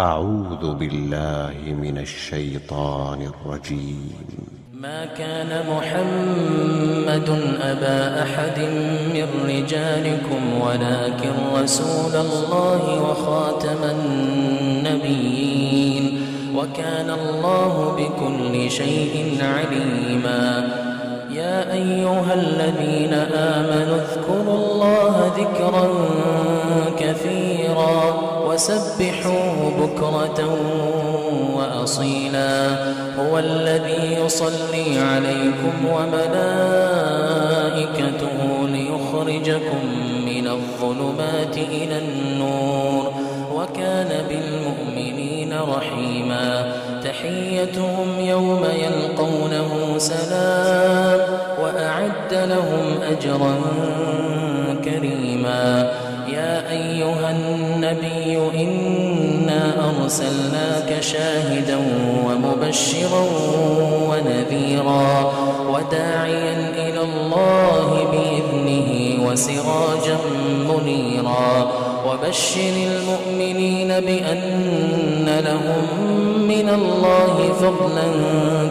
أعوذ بالله من الشيطان الرجيم. ما كان محمد أبا أحد من رجالكم ولكن رسول الله وخاتم النبيين. وكان الله بكل شيء عليما. يا أيها الذين آمنوا اذكروا الله ذكرا كثيرا. وسبحوه بكرة وأصيلا. هو الذي يصلي عليكم وملائكته ليخرجكم من الظلمات إلى النور. وكان بالمؤمنين رحيما. تحيتهم يوم يلقونه سلام. وأعد لهم أجرا كريما. أيها النبي إنا أرسلناك شاهدا ومبشرا ونذيرا وداعيا إلى الله بإذنه وسراجا منيرا. وبشر المؤمنين بأن لهم من الله فضلا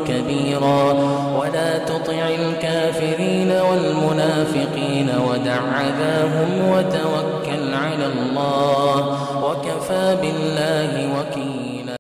كبيرا. ولا تطع الكافرين والمنافقين ودع عذاهم وتوكل على الله.